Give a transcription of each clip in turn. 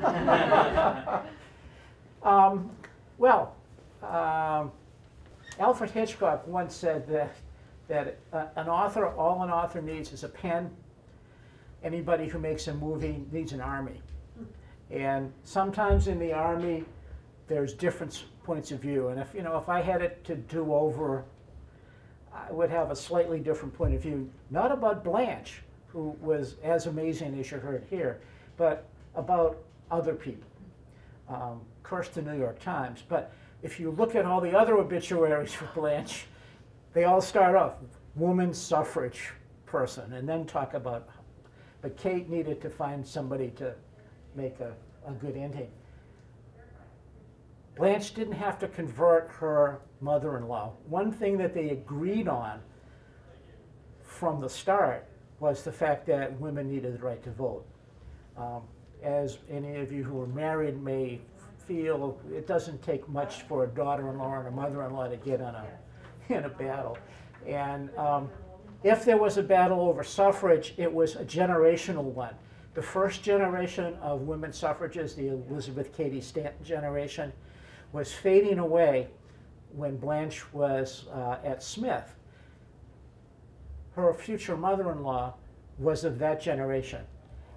um, well, um, Alfred Hitchcock once said that, that uh, an author, all an author needs is a pen. Anybody who makes a movie needs an army. And sometimes in the army, there's different points of view. And if, you know, if I had it to do over, I would have a slightly different point of view, not about Blanche, who was as amazing as you heard here, but about other people. Um, of course, the New York Times. But if you look at all the other obituaries for Blanche, they all start off woman suffrage person and then talk about, but Kate needed to find somebody to make a, a good ending. Blanche didn't have to convert her mother-in-law. One thing that they agreed on from the start was the fact that women needed the right to vote. Um, as any of you who are married may feel, it doesn't take much for a daughter-in-law and a mother-in-law to get in a, in a battle. And um, if there was a battle over suffrage, it was a generational one. The first generation of women suffragists, the Elizabeth Cady Stanton generation, was fading away when Blanche was uh, at Smith. Her future mother-in-law was of that generation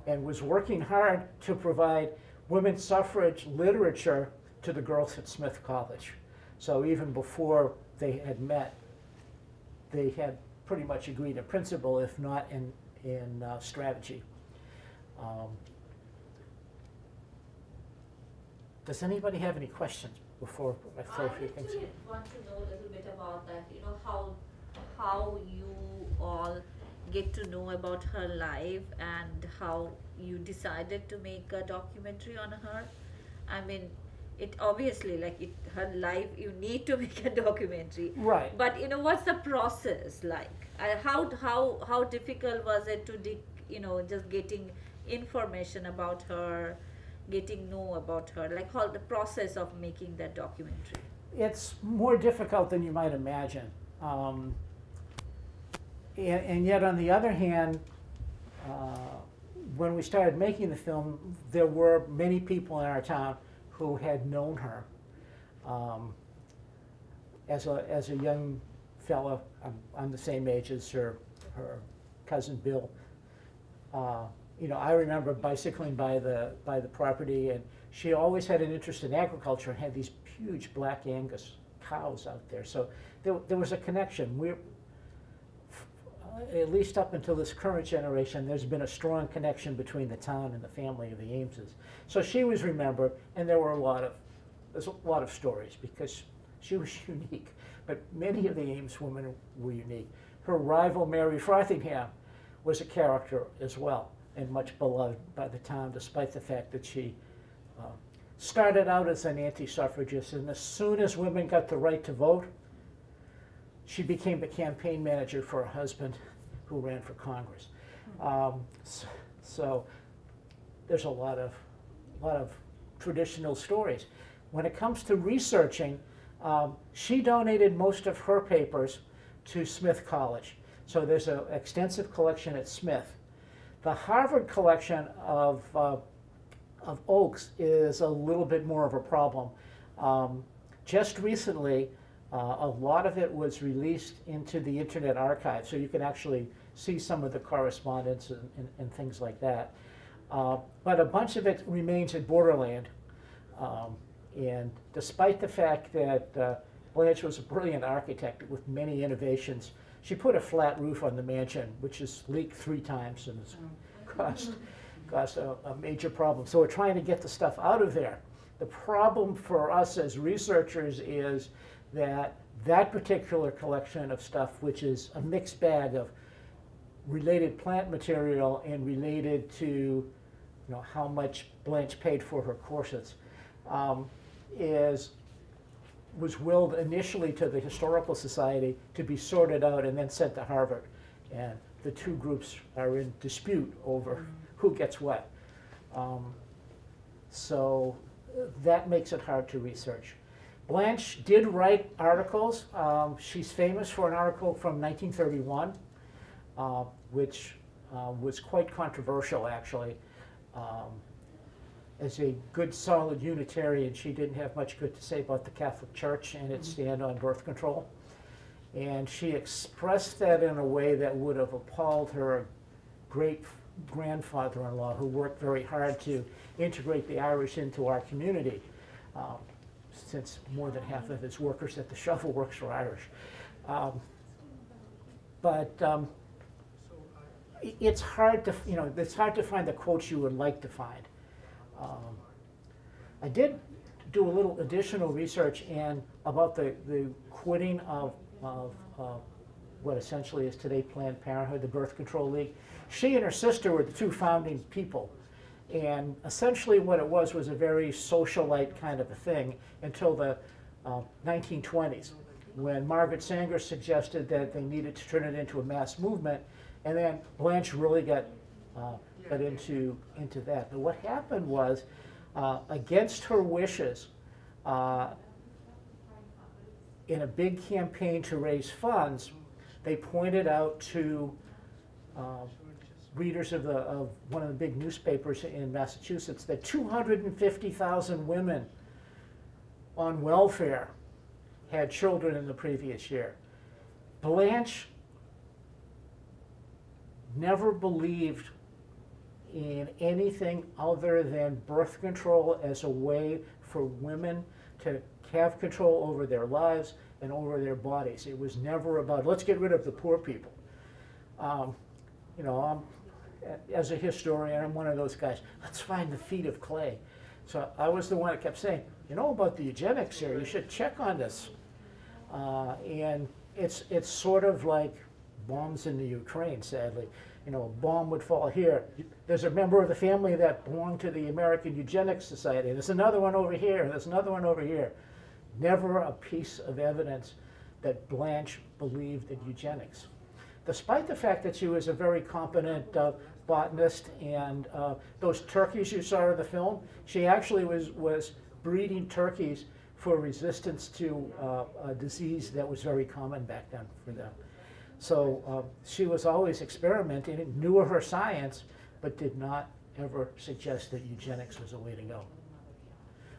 and was working hard to provide women's suffrage literature to the girls at Smith College. So even before they had met, they had pretty much agreed in principle, if not in, in uh, strategy. Um, does anybody have any questions before I throw a few things? I want to know a little bit about that. You know how how you all get to know about her life and how you decided to make a documentary on her. I mean, it obviously like it her life you need to make a documentary. Right. But you know what's the process like? Uh, how how how difficult was it to dig, you know just getting information about her getting know about her like how the process of making that documentary? It's more difficult than you might imagine. Um, and, and, yet on the other hand uh, when we started making the film there were many people in our town who had known her um, as, a, as a young fellow. I'm, I'm, the same age as her, her cousin Bill. Uh, you know, I remember bicycling by the, by the property, and she always had an interest in agriculture and had these huge black Angus cows out there. So there, there was a connection. We're, at least up until this current generation, there's been a strong connection between the town and the family of the Ameses. So she was remembered, and there were a lot of, there's a lot of stories because she was unique. But many of the Ames women were unique. Her rival, Mary Frothingham, was a character as well, and much beloved by the town, despite the fact that she uh, started out as an anti-suffragist, and as soon as women got the right to vote, she became the campaign manager for her husband who ran for Congress. Um, so, so, there's a lot of, lot of traditional stories. When it comes to researching, um, she donated most of her papers to Smith College. So there's an extensive collection at Smith. The Harvard collection of, uh, of Oakes is a little bit more of a problem. Um, just recently, uh, a lot of it was released into the Internet Archive, so you can actually see some of the correspondence and, and, and things like that. Uh, but a bunch of it remains at Borderland. Um, and despite the fact that uh, Blanche was a brilliant architect with many innovations, she put a flat roof on the mansion, which has leaked three times and has caused, caused a, a major problem. So we're trying to get the stuff out of there. The problem for us as researchers is that that particular collection of stuff, which is a mixed bag of related plant material and related to you know, how much Blanche paid for her corsets, um, is was willed initially to the Historical Society to be sorted out and then sent to Harvard. And the two groups are in dispute over who gets what. Um, so that makes it hard to research. Blanche did write articles. Um, she's famous for an article from 1931, uh, which uh, was quite controversial, actually. Um, as a good, solid Unitarian, she didn't have much good to say about the Catholic Church and its stand on birth control. And she expressed that in a way that would have appalled her great grandfather-in-law, who worked very hard to integrate the Irish into our community, um, since more than half of his workers at the shovel works were Irish. Um, but um, it's hard to, you know, it's hard to find the quotes you would like to find. Um, I did do a little additional research and about the, the quitting of, of uh, what essentially is today Planned Parenthood, the Birth Control League. She and her sister were the two founding people. And essentially what it was was a very socialite kind of a thing until the uh, 1920s, when Margaret Sanger suggested that they needed to turn it into a mass movement. And then Blanche really got, uh, got into, into that. But what happened was, uh, against her wishes, uh, in a big campaign to raise funds, they pointed out to uh, readers of the, of one of the big newspapers in Massachusetts that 250,000 women on welfare had children in the previous year. Blanche never believed in anything other than birth control as a way for women to have control over their lives and over their bodies. It was never about, let's get rid of the poor people. Um, you know, I'm, as a historian, I'm one of those guys, let's find the feet of clay. So I was the one that kept saying, you know about the eugenics here, you should check on this. Uh, and it's, it's sort of like bombs in the Ukraine, sadly. You know, a bomb would fall here. There's a member of the family that belonged to the American Eugenics Society. There's another one over here. There's another one over here. Never a piece of evidence that Blanche believed in eugenics. Despite the fact that she was a very competent uh, botanist and uh, those turkeys you saw in the film, she actually was, was breeding turkeys for resistance to uh, a disease that was very common back then for them. So uh, she was always experimenting, knew of her science, but did not ever suggest that eugenics was a way to go.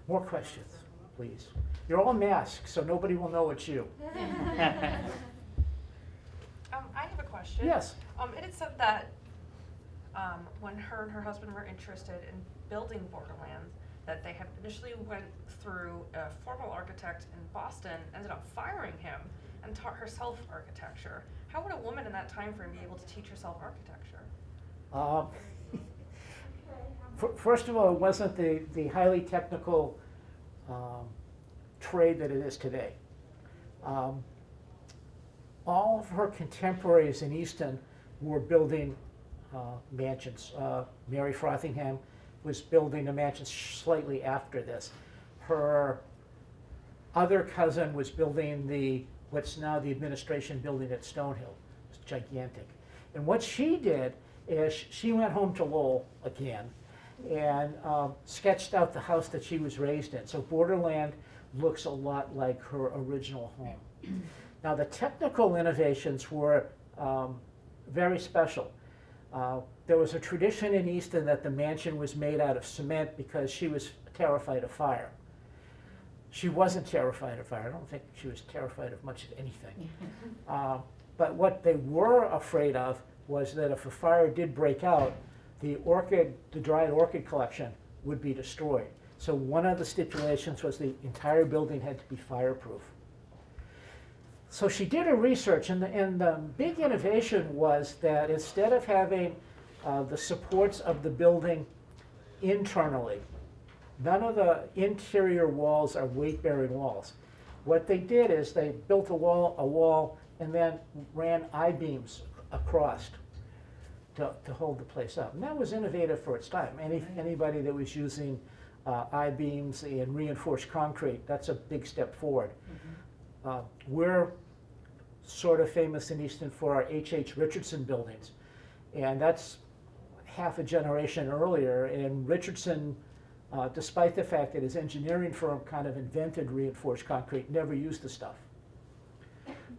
More questions, please. You're all masked, so nobody will know it's you. Um, I have a question. Yes. Um, it is said that, um, when her and her husband were interested in building Borderlands, that they had initially went through a formal architect in Boston, ended up firing him, and taught herself architecture. How would a woman in that time frame be able to teach herself architecture? Fir- First of all, it wasn't the, the highly technical um, trade that it is today. Um, All of her contemporaries in Easton were building uh, mansions. Uh, Mary Frothingham was building a mansion slightly after this. Her other cousin was building the, what's now the administration building at Stonehill. It's gigantic. And what she did is she went home to Lowell again and um, sketched out the house that she was raised in. So Borderland looks a lot like her original home. Now, the technical innovations were um, very special. Uh, there was a tradition in Easton that the mansion was made out of cement because she was terrified of fire. She wasn't terrified of fire. I don't think she was terrified of much of anything. Uh, but what they were afraid of was that if a fire did break out, the orchid, the dried orchid collection would be destroyed. So one of the stipulations was the entire building had to be fireproof. So she did her research, and the, and the big innovation was that instead of having uh, the supports of the building internally, none of the interior walls are weight-bearing walls. What they did is they built a wall, a wall, and then ran I-beams across to, to hold the place up. And that was innovative for its time. Any, anybody that was using uh, I-beams and reinforced concrete, that's a big step forward. Uh, we're sort of famous in Easton for our H.H. Richardson buildings. And that's half a generation earlier. And Richardson, uh, despite the fact that his engineering firm kind of invented reinforced concrete, never used the stuff,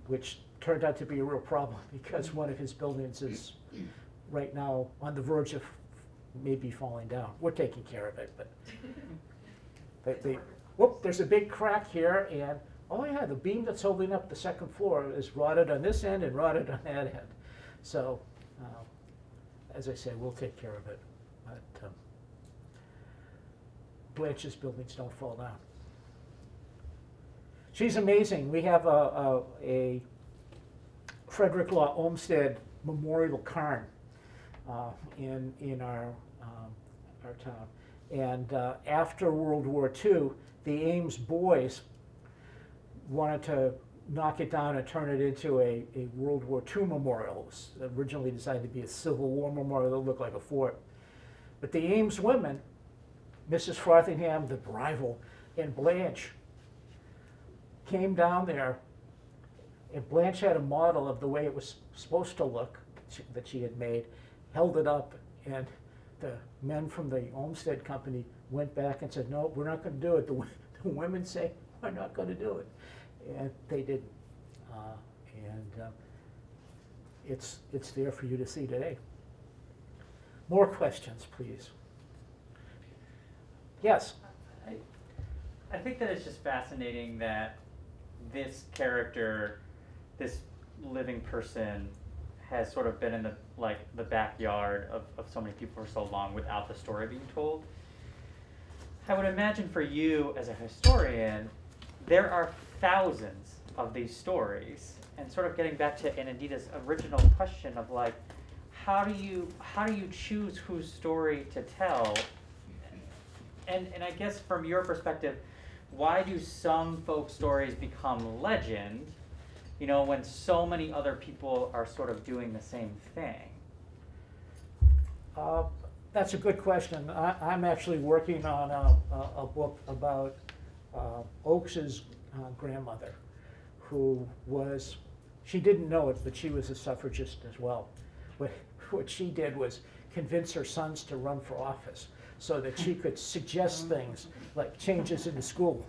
which turned out to be a real problem because one of his buildings is right now on the verge of maybe falling down. We're taking care of it, but they, they, whoop, there's a big crack here and, oh yeah, the beam that's holding up the second floor is rotted on this end and rotted on that end. So, um, as I say, we'll take care of it, but, um, Blanche's buildings don't fall down. She's amazing. We have a, a, a Frederick Law Olmsted Memorial Cairn uh, in, in our, um, our town. And uh, after World War II, the Ames boys wanted to knock it down and turn it into a, a World War II memorial. It was originally designed to be a Civil War memorial that looked like a fort. But the Ames women, Mrs. Frothingham, the rival, and Blanche, came down there, and Blanche had a model of the way it was supposed to look that she had made, held it up, and the men from the Olmsted Company went back and said, no, we're not gonna do it. The, the women say, we're not gonna do it. And they didn't. Uh, and uh, it's, it's there for you to see today. More questions, please. Yes, I, I think that it's just fascinating that this character, this living person, has sort of been in the like the backyard of, of so many people for so long without the story being told. I would imagine for you as a historian, there are thousands of these stories, and sort of getting back to Anandita's original question of like, how do you how do you choose whose story to tell and and I guess from your perspective, why do some folk stories become legend? You know, when so many other people are sort of doing the same thing. Uh, That's a good question. I, I'm actually working on a, a, a book about uh, Oakes's uh, grandmother, who was, she didn't know it, but she was a suffragist as well. What, what she did was convince her sons to run for office so that she could suggest things like changes in the school.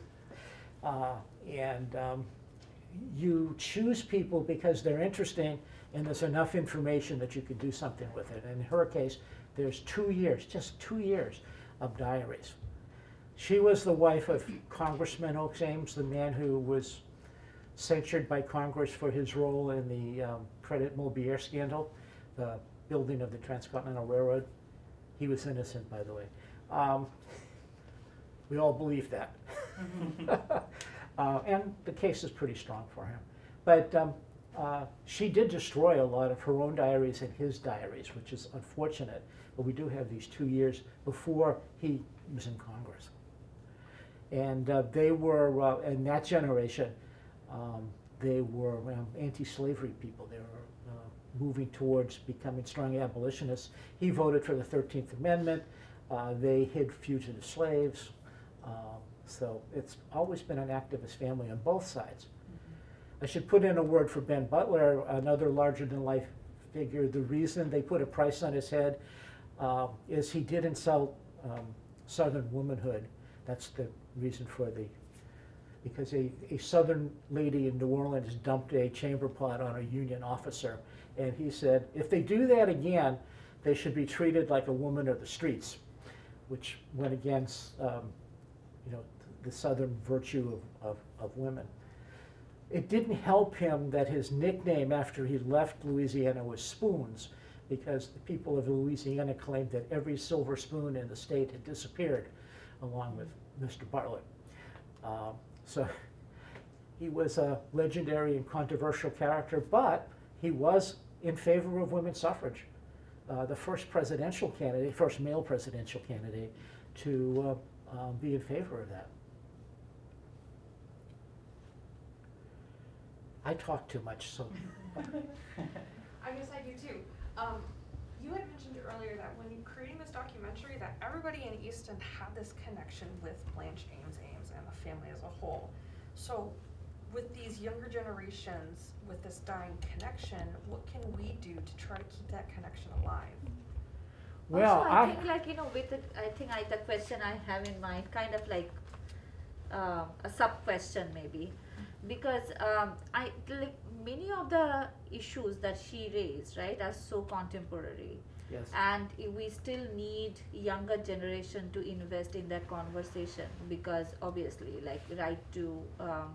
Uh, and um, you choose people because they're interesting and there's enough information that you could do something with it. In her case, there's two years, just two years of diaries. She was the wife of Congressman Oakes Ames, the man who was censured by Congress for his role in the um, Credit Mobilier scandal, the building of the Transcontinental Railroad. He was innocent, by the way. Um, we all believe that. uh, and the case is pretty strong for him. But um, uh, she did destroy a lot of her own diaries and his diaries, which is unfortunate. But we do have these two years before he was in Congress. And uh, they were, uh, in that generation, um, they were um, anti-slavery people. They were uh, moving towards becoming strong abolitionists. He voted for the 13th Amendment. Uh, they hid fugitive slaves. Um, so it's always been an activist family on both sides. I should put in a word for Ben Butler, another larger-than-life figure. The reason they put a price on his head um, is he did insult um, Southern womanhood. That's the reason for the, because a, a Southern lady in New Orleans dumped a chamber pot on a Union officer. And he said, if they do that again, they should be treated like a woman of the streets, which went against, um, you know, the Southern virtue of, of, of women. It didn't help him that his nickname after he left Louisiana was Spoons, because the people of Louisiana claimed that every silver spoon in the state had disappeared, along with Mr. Bartlett. Um, so he was a legendary and controversial character, but he was in favor of women's suffrage. Uh, the first presidential candidate, first male presidential candidate to uh, um, be in favor of that. I talk too much, so I guess I do too. Um, you had mentioned earlier that when you creating this documentary, that everybody in Easton had this connection with Blanche Ames Ames and the family as a whole. So, with these younger generations, with this dying connection, what can we do to try to keep that connection alive? well, also, I, I, think like you know, with the, I think I, the question I have in mind, kind of like um a sub question maybe, because um, I like many of the issues that she raised, right, are so contemporary, Yes. and we still need younger generation to invest in that conversation because obviously like right to um,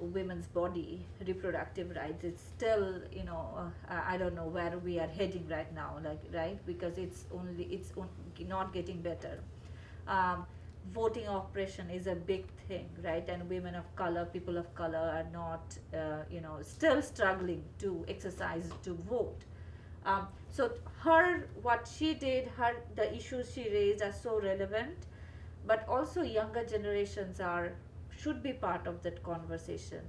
women's body reproductive rights it's still you know uh, I- don't know where we are heading right now like right because it's only it's on, not getting better um, voting oppression is a big thing right? And women of color people of color are not uh, you know still struggling to exercise to vote. Um, so her what she did her the issues she raised are so relevant but also younger generations are should be part of that conversation.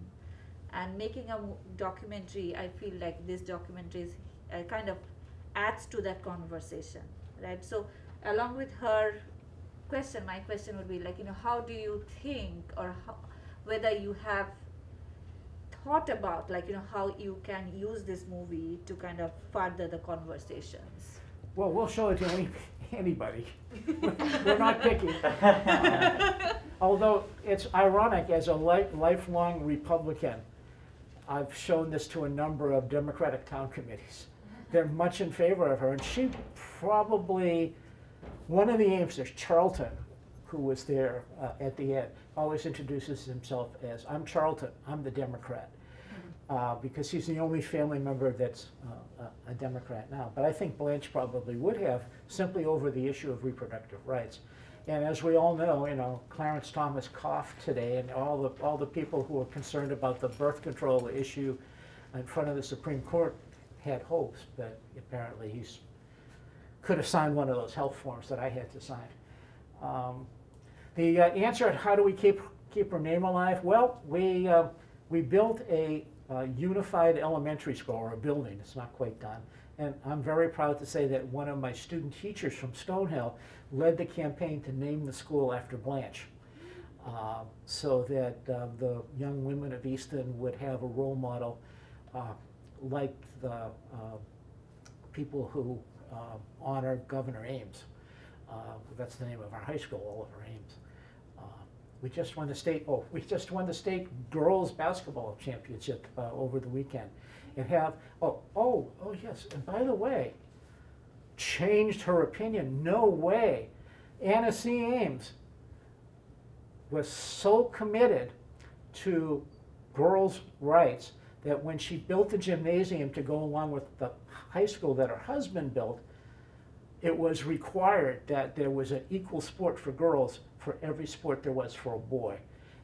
And making a documentary i feel like this documentary is uh, kind of adds to that conversation right? So along with her question my question would be like you know how do you think or how, whether you have thought about like you know how you can use this movie to kind of further the conversations Well, we'll show it to any, anybody. We're not picky. Although it's ironic, as a li- lifelong Republican, I've shown this to a number of Democratic town committees. Mm-hmm. They're much in favor of her, and she probably, one of the Amesters, Charlton, who was there uh, at the end, always introduces himself as, I'm Charlton, I'm the Democrat. Uh, because he's the only family member that's uh, a- a Democrat now. But I think Blanche probably would have, simply over the issue of reproductive rights. And as we all know, you know, Clarence Thomas coughed today, and all the, all the people who are concerned about the birth control issue in front of the Supreme Court had hopes, but apparently he's, could have signed one of those health forms that I had to sign. Um, The uh, answer at how do we keep, keep her name alive? Well, we, uh, we built a uh, unified elementary school, or a building, it's not quite done. And I'm very proud to say that one of my student teachers from Stonehill led the campaign to name the school after Blanche. uh, So that uh, the young women of Easton would have a role model uh, like the uh, people who honor Governor Ames. Uh, That's the name of our high school, Oliver Ames. Uh, We just won the state, oh, we just won the state girls' basketball championship uh, over the weekend. And have, oh, oh, oh, yes, and by the way, changed her opinion, no way. Anna C. Ames was so committed to girls' rights that when she built the gymnasium to go along with the high school that her husband built, it was required that there was an equal sport for girls for every sport there was for a boy.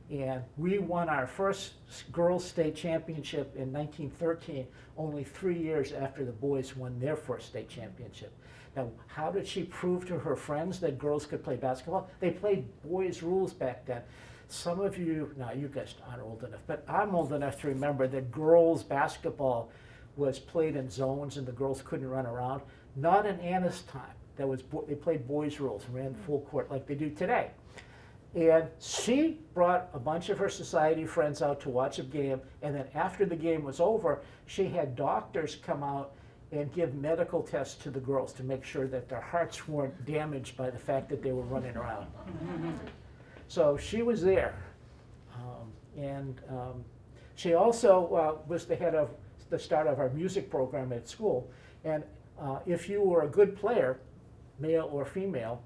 And we won our first girls' state championship in 1913, only three years after the boys won their first state championship. Now, how did she prove to her friends that girls could play basketball? They played boys' rules back then. Some of you, now you guys aren't old enough, but I'm old enough to remember that girls' basketball was played in zones and the girls couldn't run around. Not in Anna's time. That was they played boys' rules, ran full court like they do today. And she brought a bunch of her society friends out to watch a game, and then after the game was over, she had doctors come out and give medical tests to the girls to make sure that their hearts weren't damaged by the fact that they were running around. So she was there. Um, and um, she also uh, was the head of the start of our music program at school. And uh, if you were a good player, male or female,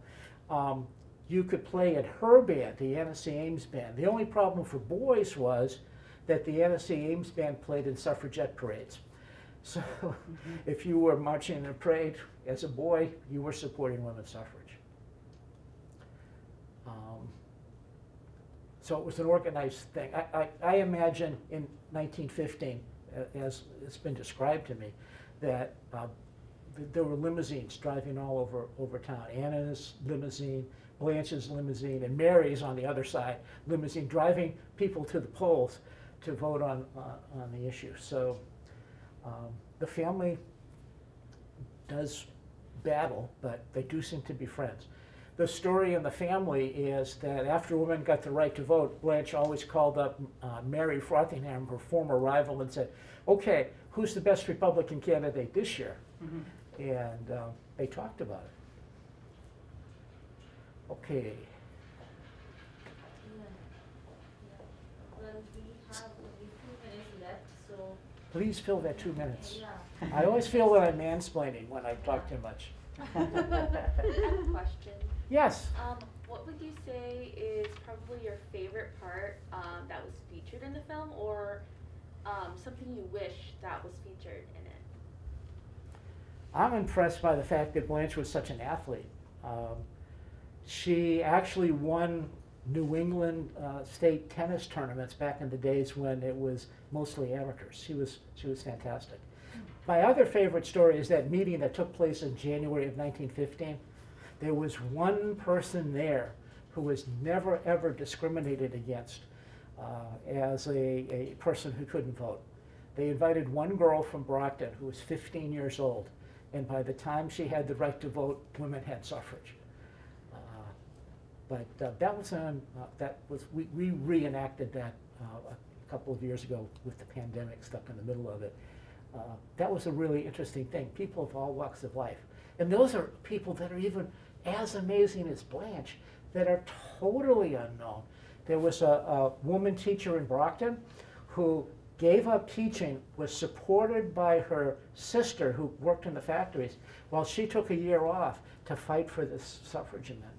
um, you could play in her band, the Anna C. Ames Band. The only problem for boys was that the Anna C. Ames Band played in suffragette parades. So if you were marching in a parade as a boy, you were supporting women's suffrage. Um, so it was an organized thing. I, I, I imagine in 1915, uh, as it's been described to me, that uh, th- there were limousines driving all over, over town. Anna's limousine, Blanche's limousine, and Mary's on the other side, limousine, driving people to the polls to vote on, uh, on the issue. So um, the family does battle, but they do seem to be friends. The story in the family is that after women got the right to vote, Blanche always called up uh, Mary Frothingham, her former rival, and said, okay, who's the best Republican candidate this year? And uh, they talked about it. Okay, Well, we have only few minutes left, so, please fill that two minutes. yeah. I always feel that I'm mansplaining when I talk too much. I have a question. Yes, Um, what would you say is probably your favorite part um, that was featured in the film, or um, something you wish that was featured in it? I'm impressed by the fact that Blanche was such an athlete. Um, she actually won New England uh, state tennis tournaments back in the days when it was mostly amateurs. She was she was fantastic. My other favorite story is that meeting that took place in January of 1915. There was one person there who was never ever discriminated against uh, as a, a person who couldn't vote. They invited one girl from Brockton who was 15 years old, and by the time she had the right to vote, women had suffrage. Uh, But uh, that was on, uh, that was, we, we reenacted that uh, a couple of years ago with the pandemic stuck in the middle of it. Uh, That was a really interesting thing, people of all walks of life. And those are people that are even as amazing as Blanche, that are totally unknown. There was a, a woman teacher in Brockton who gave up teaching, was supported by her sister who worked in the factories, while she took a year off to fight for the suffrage amendment.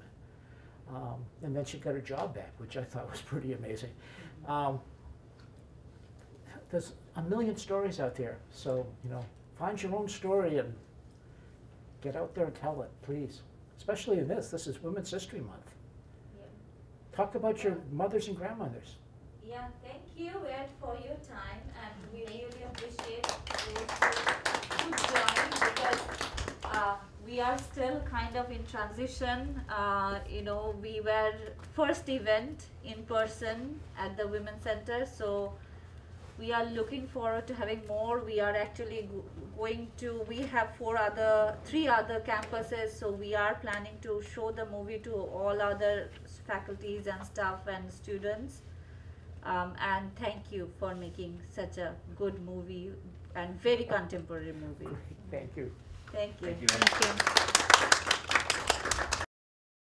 Um, and then she got her job back, which I thought was pretty amazing. Um, there's a million stories out there, so you know, find your own story and get out there and tell it, please. Especially in this. This is Women's History Month. Yeah. Talk about your mothers and grandmothers. Yeah, thank you, Ed, for your time, and we really appreciate you to join because uh, we are still kind of in transition. Uh, you know, we were first event in person at the Women's Center, so we are looking forward to having more. We are actually going to. We have four other, three other campuses, so we are planning to show the movie to all other faculties and staff and students. Um, and thank you for making such a good movie and very contemporary movie. Great, thank you. Thank you. Thank you. Thank you.